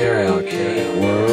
karaoke world.